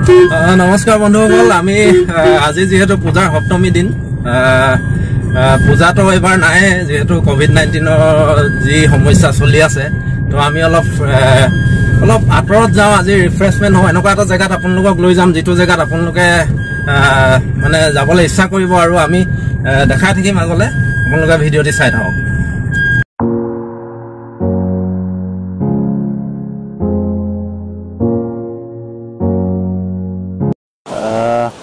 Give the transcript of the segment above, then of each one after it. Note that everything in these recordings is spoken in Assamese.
নমস্কাৰ বন্ধুসকল আমি আজি যিহেতু পূজাৰ সপ্তমী দিন পূজাটো এইবাৰ নাই যিহেতু কভিড নাইণ্টিনৰ যি সমস্যা চলি আছে তো আমি অলপ অলপ আঁতৰত যাওঁ আজি ৰিফ্ৰেছমেণ্ট হওঁ এনেকুৱা এটা জেগাত আপোনালোকক লৈ যাম যিটো জেগাত আপোনালোকে মানে যাবলৈ ইচ্ছা কৰিব আৰু আমি দেখাই থাকিম আগলৈ আপোনালোকে ভিডিঅ'টি চাই থাকক।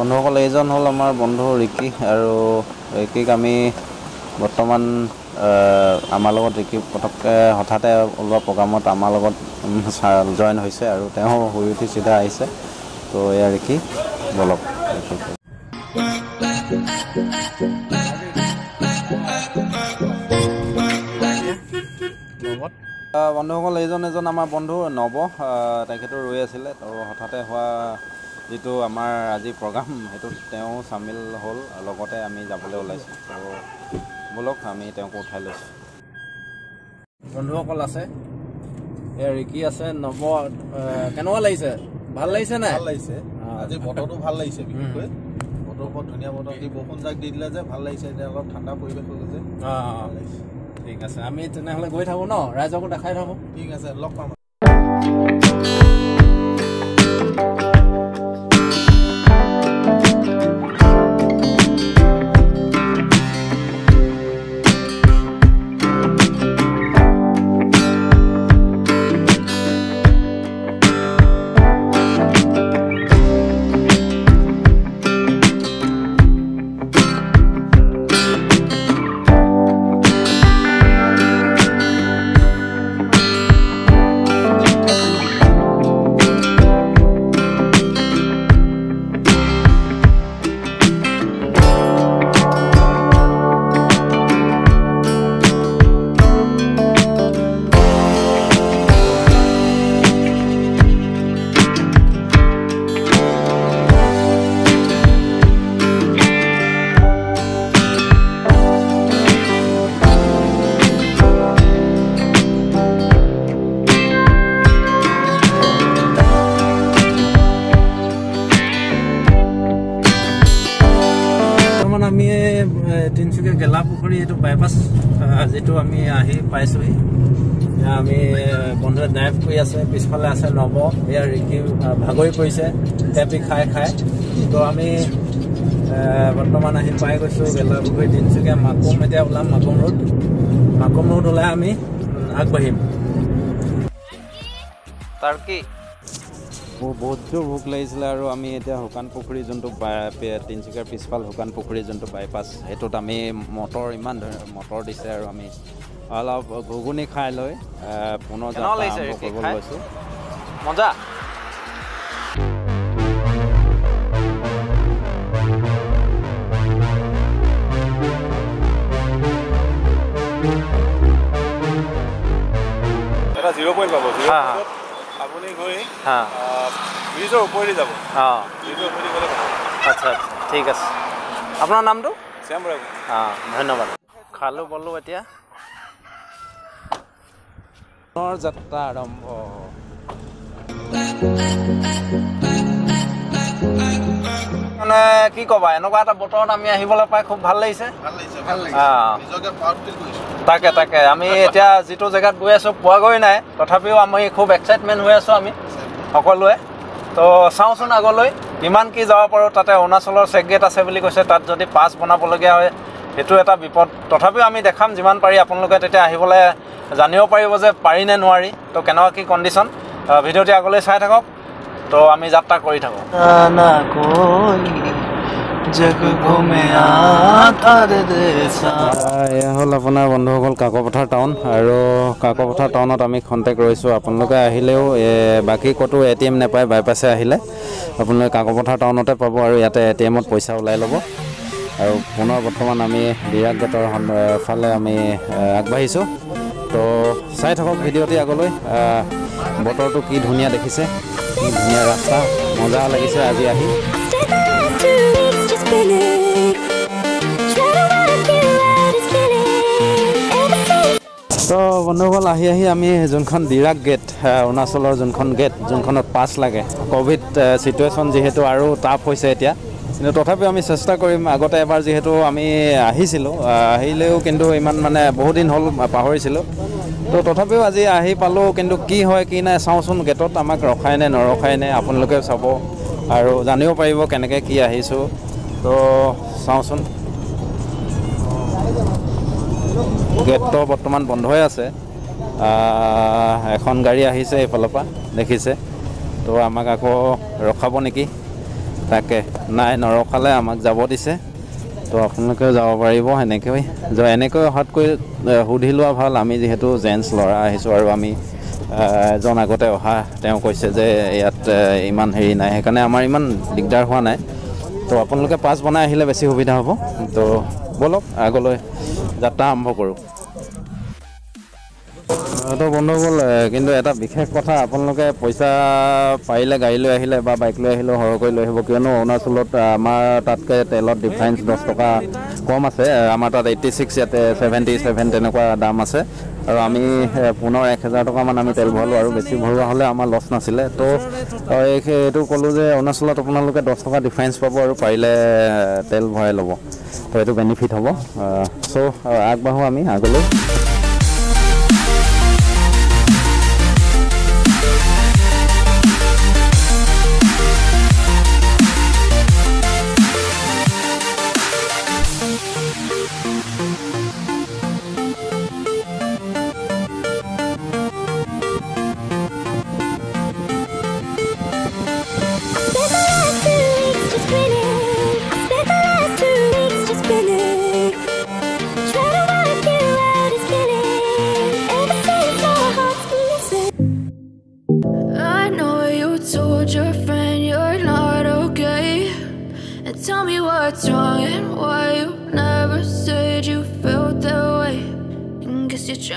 বন্ধুসকল এইজন হ'ল আমাৰ বন্ধু ৰিকি আৰু ৰিকিক আমি বৰ্তমান আমাৰ লগত ৰিকি পটককৈ হঠাতে ওলোৱা প্ৰগ্ৰামত আমাৰ লগত জইন হৈছে আৰু তেওঁ শুই উঠি চিধা আহিছে। তো এয়া ৰিকি বলক। বন্ধুসকল এইজন এজন আমাৰ বন্ধু নৱ তেখেতো ৰৈ আছিলে। তো হঠাতে হোৱা যিটো আমাৰ আজি প্ৰগ্ৰাম সেইটোত তেওঁ চামিল হ'ল লগতে আমি যাবলৈ ওলাইছোঁ। তো ব'লক আমি তেওঁকো উঠাই লৈছোঁ। বন্ধুসকল আছে? এয়া ৰিকি আছে নৱ কেনেকুৱা লাগিছে? ভাল লাগিছে নাই? ভাল লাগিছে। আজি বতৰটো ভাল লাগিছে বিশেষকৈ। বতৰ বৰ ধুনীয়া বতৰ। দি বৰষুণ যাক দি দিলে যে ভাল লাগিছে। এতিয়া অলপ ঠাণ্ডা পৰিৱেশ হৈ গৈছে। ঠিক আছে আমি তেনেহ'লে গৈ থাকোঁ ন? ৰাইজকো দেখাই থাকোঁ। ঠিক আছে লগ পাম। গেলাপুখুৰী এইটো বাইপাছ যিটো আমি আহি পাইছোহি। আমি বন্ধুৱে ড্ৰাইভ কৰি আছে পিছফালে আছে নৱ এয়া ৰিকি ভাগৰি পৰিছে টেপি খাই খাই। তো আমি বৰ্তমান আহি পাই গৈছোঁ গেলাপুখুৰী তিনিচুকীয়া মাকুম এতিয়া ওলাম মাকুম ৰোড। মাকুম ৰোড ওলাই আমি আগবাঢ়িম। কি বহুত জোৰ ভোক লাগিছিলে আৰু আমি এতিয়া শুকান পুখুৰী যোনটো তিনিচুকীয়াৰ পিছফাল শুকান পুখুৰী যোনটো বাইপাছ সেইটোত আমি মটৰ ইমান মটৰ দিছে আৰু আমি অলপ ঘুগুনি খাই লৈ পুনৰ আৰম্ভ কৰিব লৈছোঁ। মজা? এটা জিৰ' পইণ্ট পাব জিৰ' হা, হা। পইণ্টত আপুনি গৈ হা। ব্ৰিজৰ ওপৰেদি যাব। অঁ। ব্ৰিজৰ ওপৰেদি গ'লে আচ্ছা আচ্ছা ঠিক আছে। আপোনাৰ নামটো? শ্যাম বৰা অঁ ধন্যবাদ। খালোঁ বলো এতিয়া। পুনৰ যাত্ৰা আৰম্ভ। মানে কি ক'বা এনেকুৱা এটা বতৰত আমি আহিবলৈ পাই খুব ভাল লাগিছে। তাকে তাকে। আমি এতিয়া যিটো জেগাত গৈ আছোঁ পোৱাগৈ নাই। তথাপিও আমি খুব এক্সাইটমেণ্ট হৈ আছোঁ আমি সকলোৱে। তো চাওঁচোন আগলৈ কিমান কি যাব পাৰোঁ তাতে অৰুণাচলৰ চেক গেট আছে বুলি কৈছে তাত যদি পাছ বনাবলগীয়া হয় সেইটো এটা বিপদ। তথাপিও আমি দেখাম যিমান পাৰি আপোনালোকে তেতিয়া আহিবলৈ জানিব পাৰিব যে পাৰি নে নোৱাৰি। তো কেনেকুৱা কি কণ্ডিশ্যন ভিডিঅ'টি আগলৈ চাই থাকক। তো আমি যাত্ৰা কৰি থাকোঁ। এয়া হ'ল আপোনাৰ বন্ধুসকল কাকপথাৰ টাউন আৰু কাকপথাৰ টাউনত আমি খন্তেক ৰৈছোঁ আপোনালোকে আহিলেও এ, বাকী ক'তো এ টি এম নাপায় বাইপাছে আহিলে। আপোনালোকে কাকপথাৰ টাউনতে পাব আৰু ইয়াতে এ টি এমত পইচা ওলাই ল'ব। আৰু পুনৰ বৰ্তমান আমি বিৰাট গেটৰ সন- এ, ফালে আমি আগবাঢ়িছোঁ। তো চাই থাকক ভিডিঅ'টি আগলৈ। বতৰটো কি ধুনীয়া দেখিছে। ধুনীয়া ৰাস্তা মজা লাগিছে আজি আহি। তো বন্ধুসকল আহি আহি আমি যোনখন ডিৰাক গেট অৰুণাচলৰ যোনখন গেট যোনখনত পাছ লাগে ক'ভিড ছিটুৱেশ্যন যিহেতু আৰু টাফ হৈছে এতিয়া। কিন্তু তথাপিও আমি চেষ্টা কৰিম আগতে এবাৰ যিহেতু আমি আহিছিলোঁ আহ, আহিলেও কিন্তু ইমান মানে বহুত দিন হ'ল পাহৰিছিলোঁ। তো তথাপিও আজি আহি পালোঁ কিন্তু কি হয় কি নাই চাওঁচোন গেটত আমাক ৰখাই নে নৰখাই নে আপোনালোকেও চাব আৰু জানিব পাৰিব কেনেকৈ কি আহিছোঁ। তো চাওঁচোন। গেটটো বৰ্তমান বন্ধ হৈ আছে। এখন গাড়ী আহিছে এইফালৰ পৰা দেখিছে। তো আমাক আকৌ ৰখাব নেকি? তাকে নাই নৰখালে আমাক যাব দিছে। তো আপোনালোকেও যাব পাৰিব এনেকৈ য- এনেকৈ অহাতকৈ সুধি লোৱা ভাল। আমি যিহেতু জেণ্টছ ল'ৰা আহিছোঁ আৰু আমি এজন আগতে অহা তেওঁ কৈছে যে ইয়াত ইমান হেৰি নাই। সেইকাৰণে আমাৰ ইমান দিগদাৰ হোৱা নাই। তো আপোনালোকে পাছ বনাই আহিলে বেছি সুবিধা হ'ব। তো ব'লক আগলৈ যাত্ৰা আৰম্ভ কৰোঁ। তো বন্ধুসকল কিন্তু এটা বিশেষ কথা আপোনালোকে পইচা পাৰিলে গাড়ী লৈ আহিলে বা বাইক লৈ আহিলেও সৰহকৈ লৈ আহিব। কিয়নো অৰুণাচলত আমাৰ তাতকৈ তেলত ডিফাৰেঞ্চ দহ টকা কম আছে আমাৰ তাত এইট্টি ছিক্স ইয়াতে ছেভেণ্টি ছেভেন তেনেকুৱা দাম আছে। আৰু আমি পুনৰ এক হেজাৰ টকামান আমি তেল ভৰালোঁ আৰু বেছি ভৰোৱা হ'লে আমাৰ লছ নাছিলে। তো এইটো ক'লোঁ যে অৰুণাচলত আপোনালোকে দহ টকা ডিফাৰেঞ্চ পাব আৰু পাৰিলে তেল ভৰাই ল'ব। তো এইটো বেনিফিট হ'ব। চ' আগবাঢ়োঁ আমি আগলৈ।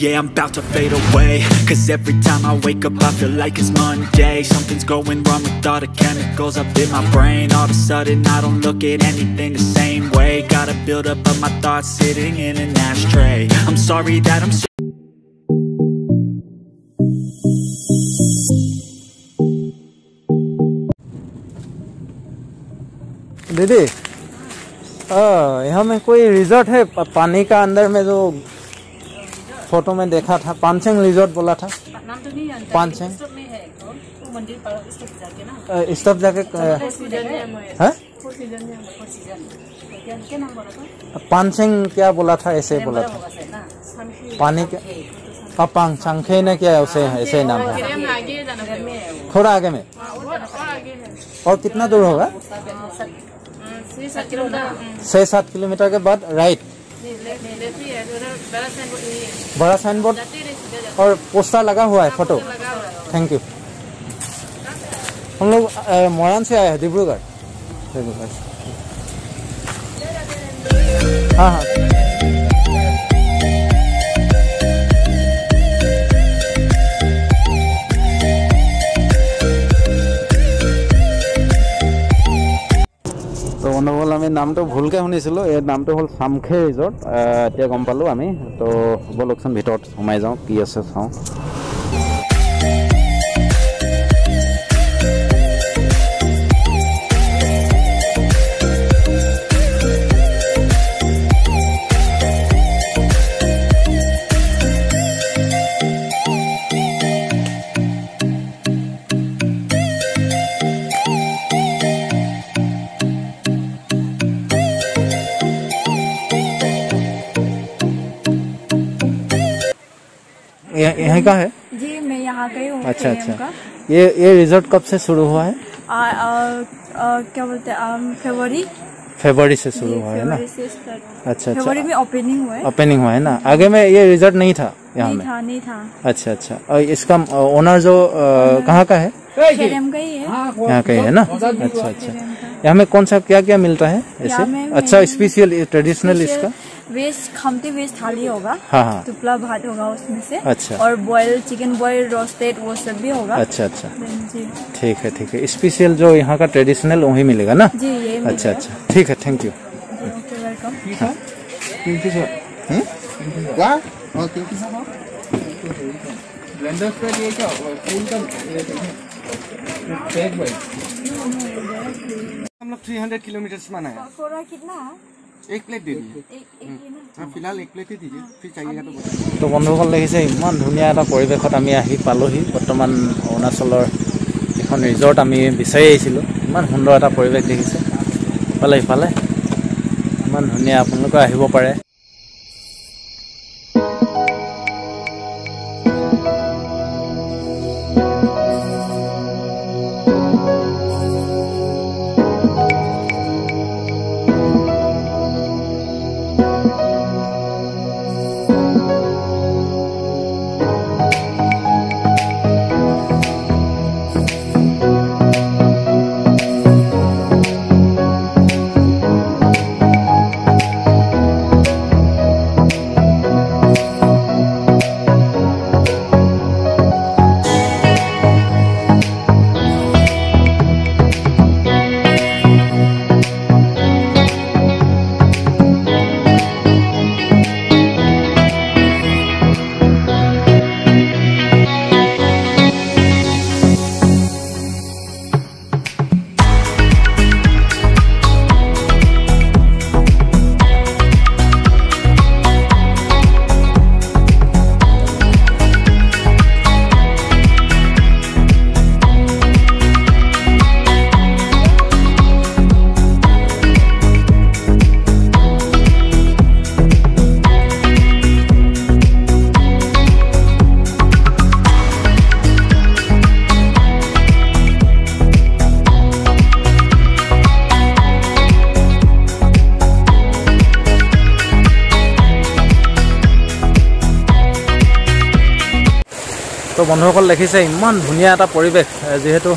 Yeah, I'm about to fade away Cause every time I wake up I feel like it's Monday Something's going wrong with all the chemicals up in my brain All of a sudden I don't look at anything the same way Gotta build up of my thoughts sitting in an ashtray I'm sorry that I'm so दीदी आ, यहाँ में कोई रिजॉर्ट है प- पानी का अंदर में जो फ़ोटो में देखा था पानसेंग रिजॉर्ट बोला था। पानसेंग स्टॉप जाके हाँ? पानसेंग क्या बोला था? ऐसे बोला था। पानी क्या पापांग संखे ने क्या उसे ऐसे नाम है। थोड़ा आगे में। और कितना दूर होगा? छह सात किलोमीटर के बाद राइट। बड़ा साइन बोर्ड यही है बड़ा साइन बोर्ड जाते रहे सीधा जाते और पोस्टर लगा हुआ है फोटो लगा हुआ है थैंक यू हम लोग अ, मोरान से आए हैं डिब्रूगढ़ डिब्रूगढ़ हाँ हाँ বন্ধুসকল আমি নামটো ভুলকৈ শুনিছিলোঁ এই নামটো হ'ল চামখে ৰিজৰ্ট। এতিয়া গম পালোঁ আমি তো ব'লকচোন ভিতৰত সোমাই যাওঁ কি আছে চাওঁ। यह- का है? जी मैं यहाँ गई हूँ अच्छा अच्छा। ये ये रिजॉर्ट कब से शुरू हुआ है? आ, आ, आ, क्या बोलते हैं फेबरी फरवरी। से शुरू हुआ है ना? फरवरी अच्छा फरवरी अच्छा में ओपनिंग हुआ है। ओपनिंग हुआ है ना? आगे में ये रिजॉर्ट नहीं था यहाँ नहीं में? था नहीं था। अच्छा अच्छा। और इसका ओनर जो कहाँ का है? का ही है। यहाँ का ही है ना? अच्छा अच्छा। यहाँ में कौन सा क्या क्या मिलता है ऐसे? अच्छा स्पेशल ट्रेडिशनल इसका? वेज खमती वेज थाली होगा हाँ हाँ टुपला भात होगा उसमें से अच्छा। और बॉयल चिकन बॉयल रोस्टेड वो सब भी होगा अच्छा अच्छा जी ठीक है ठीक है स्पेशल जो यहाँ का ट्रेडिशनल वही मिलेगा ना जी ये अच्छा अच्छा ठीक है थैंक यू वेलकम हम लोग थ्री हंड्रेड किलोमीटर माना है। कितना? তো বন্ধুসকল দেখিছে ইমান ধুনীয়া এটা পৰিৱেশত আমি আহি পালোহি। বৰ্তমান অৰুণাচলৰ এখন ৰিজৰ্ট আমি বিচাৰি আহিছিলোঁ। ইমান সুন্দৰ এটা পৰিৱেশ দেখিছে। ইফালে সিফালে ইমান ধুনীয়া আপোনালোকে আহিব পাৰে। বন্ধুসকল দেখিছে ইমান ধুনীয়া এটা পৰিৱেশ যিহেতু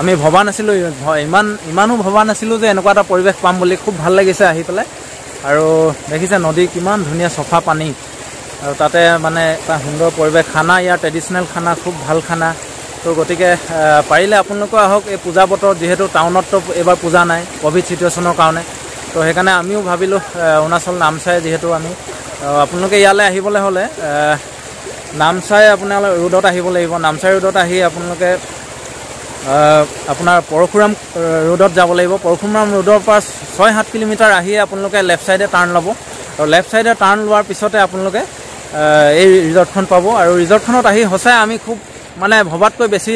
আমি ভবা নাছিলোঁ ইমান ইমানো ভবা নাছিলোঁ যে এনেকুৱা এটা পৰিৱেশ পাম বুলি খুব ভাল লাগিছে আহি পেলাই। আৰু দেখিছে নদী কিমান ধুনীয়া চফা পানী। আৰু তাতে মানে এটা সুন্দৰ পৰিৱেশ খানা ইয়াৰ ট্ৰেডিশ্যনেল খানা খুব ভাল খানা। তো গতিকে পাৰিলে আপোনালোকেও আহক এই পূজা বতৰত যিহেতু টাউনততো এইবাৰ পূজা নাই ক'ভিড ছিটুৱেশ্যনৰ কাৰণে। তো সেইকাৰণে আমিও ভাবিলোঁ অৰুণাচল নামচাই যিহেতু আমি। আপোনালোকে ইয়ালৈ আহিবলৈ হ'লে নামচাই আপোনালোকে ৰোডত আহিব লাগিব। নামচাই ৰোডত আহি আপোনালোকে আহ, আপোনাৰ পৰশুৰাম আহ, ৰোডত যাব লাগিব। পৰশুৰাম ৰোডৰ পৰা ছয় সাত কিলোমিটাৰ আহিয়ে আপোনালোকে লেফ্ট ছাইডে টাৰ্ণ ল'ব। আৰু লেফ্ট ছাইডে টাৰ্ণ লোৱাৰ পিছতে আপোনালোকে আহ, এই ৰিজৰ্টখন পাব। আৰু ৰিজৰ্টখনত আহি সঁচাই আমি খুব মানে ভবাতকৈ বেছি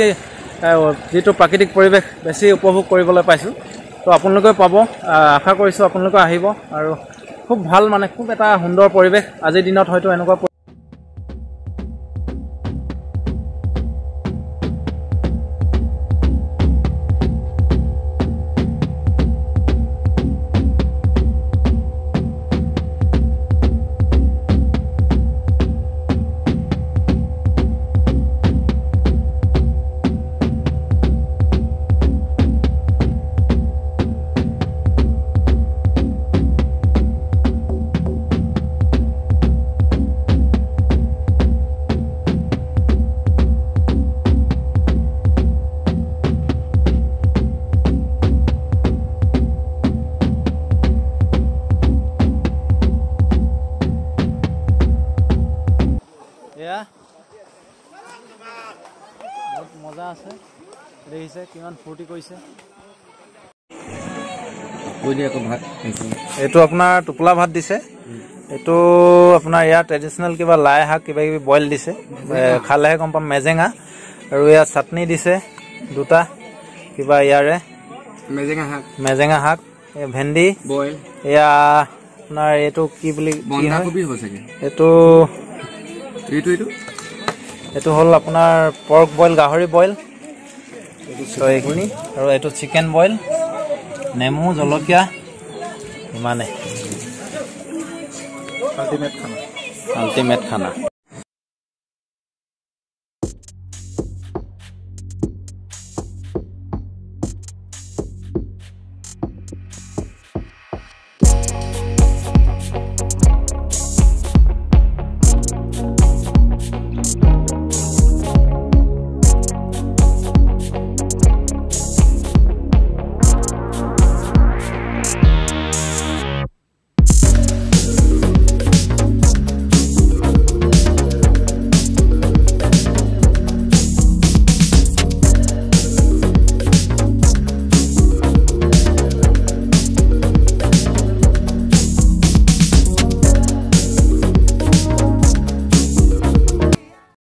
আহ, যিটো প্ৰাকৃতিক পৰিৱেশ বেছি উপভোগ কৰিবলৈ পাইছোঁ। তো আপোনালোকেও পাব আহ, আশা কৰিছোঁ আপোনালোকে আহিব। আৰু খুব ভাল মানে খুব এটা সুন্দৰ পৰিৱেশ আজিৰ দিনত হয়তো এনেকুৱা দেখিছে কিমান ফূৰ্তি কৰিছে। এইটো আপোনাৰ টোপোলা ভাত দিছে। এইটো আপোনাৰ ইয়াৰ ট্ৰেডিশ্যনেল কিবা লাই শাক কিবা কিবি বইল দিছে। খালেহে গম পাম মেজেঙা। আৰু ইয়াত চাটনি দিছে দুটা কিবা ইয়াৰে। মেজেঙা শাক। মেজেঙা শাক ভেন্দি। বইল। এয়া আপোনাৰ এইটো কি বুলি এইটো এইটো হ'ল আপোনাৰ পৰ্ক বইল গাহৰি বইল তো এইখিনি আৰু এইটো চিকেন বইল নেমু জলকীয়া ইমানে আল্টিমেট খানা। আল্টিমেট খানা।